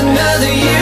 another year.